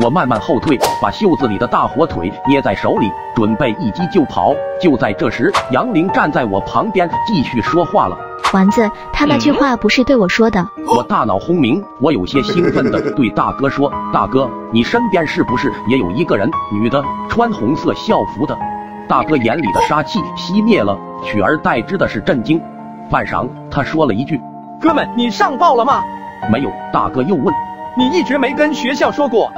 我慢慢后退，把袖子里的大火腿捏在手里，准备一击就跑。就在这时，杨玲站在我旁边继续说话了。丸子，他那句话不是对我说的。我大脑轰鸣，我有些兴奋地对大哥说：“大哥，你身边是不是也有一个人，女的，穿红色校服的？”大哥眼里的杀气熄灭了，取而代之的是震惊。半晌，他说了一句：“哥们，你上报了吗？”没有。大哥又问：“你一直没跟学校说过？”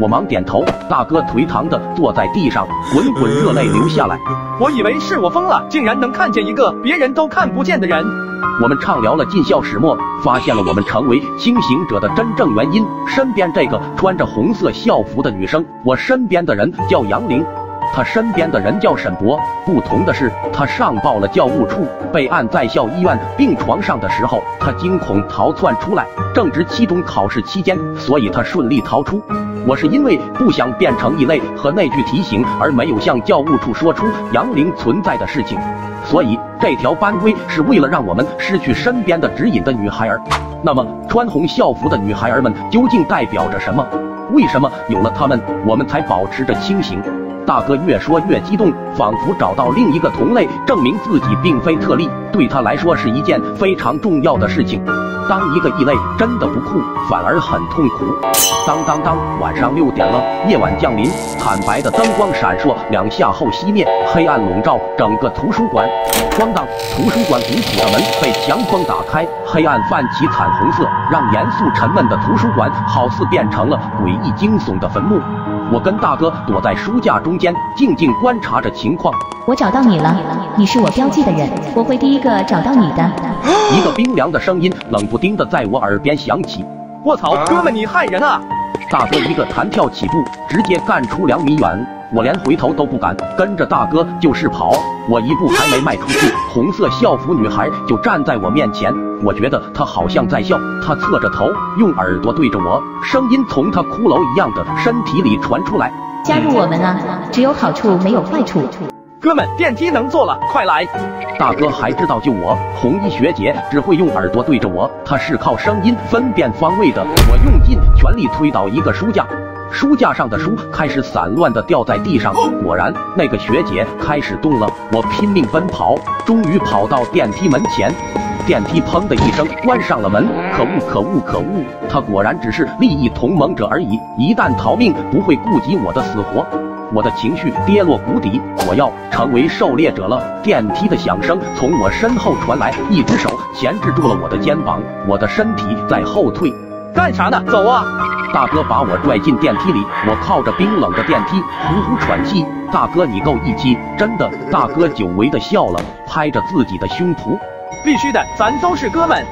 我忙点头，大哥颓唐的坐在地上，滚滚热泪流下来。我以为是我疯了，竟然能看见一个别人都看不见的人。我们畅聊了尽孝始末，发现了我们成为清醒者的真正原因。身边这个穿着红色校服的女生，我身边的人叫杨玲。她身边的人叫沈博，不同的是，她上报了教务处，备案在校医院病床上的时候，她惊恐逃窜出来。正值期中考试期间，所以她顺利逃出。我是因为不想变成异类和那句提醒而没有向教务处说出杨玲存在的事情，所以这条班规是为了让我们失去身边的指引的女孩儿。那么，穿红校服的女孩儿们究竟代表着什么？为什么有了她们，我们才保持着清醒？大哥越说越激动，仿佛找到另一个同类，证明自己并非特例，对他来说是一件非常重要的事情。当一个异类真的不酷，反而很痛苦。当当当，晚上六点了，夜晚降临，惨白的灯光闪烁两下后熄灭，黑暗笼罩整个图书馆。咣当，图书馆古朴的门被强风打开，黑暗泛起惨红色，让严肃沉闷的图书馆好似变成了诡异惊悚的坟墓。我跟大哥躲在书架中间，静静观察着情况。我找到你了，你是我标记的人，我会第一个找到你的。一个冰凉的声音冷不丁的在我耳边响起。卧槽，哥们你害人啊！大哥一个弹跳起步，直接干出两米远，我连回头都不敢，跟着大哥就是跑。我一步还没迈出去，红色校服女孩就站在我面前。我觉得她好像在笑，她侧着头，用耳朵对着我，声音从她骷髅一样的身体里传出来：“加入我们啊，只有好处没有坏处。”哥们，电梯能坐了，快来！大哥还知道救我，红衣学姐只会用耳朵对着我，她是靠声音分辨方位的。我用尽全力推倒一个书架，书架上的书开始散乱的掉在地上。果然，那个学姐开始动了。我拼命奔跑，终于跑到电梯门前。电梯砰的一声关上了门，可恶可恶可恶！他果然只是利益同盟者而已，一旦逃命不会顾及我的死活。我的情绪跌落谷底，我要成为狩猎者了。电梯的响声从我身后传来，一只手钳制住了我的肩膀，我的身体在后退。干啥呢？走啊！大哥把我拽进电梯里，我靠着冰冷的电梯呼呼喘气。大哥你够义气，真的！大哥久违的笑了，拍着自己的胸脯。必须的，咱都是哥们。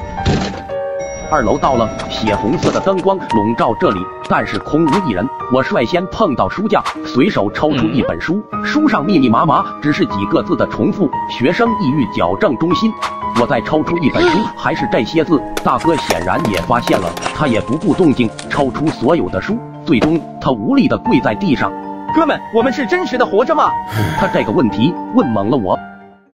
二楼到了，血红色的灯光笼罩这里，但是空无一人。我率先碰到书架，随手抽出一本书，书上密密麻麻，只是几个字的重复：学生抑郁矫正中心。我再抽出一本书，还是这些字。大哥显然也发现了，他也不顾动静，抽出所有的书。最终，他无力的跪在地上。哥们，我们是真实的活着吗？他这个问题问懵了我。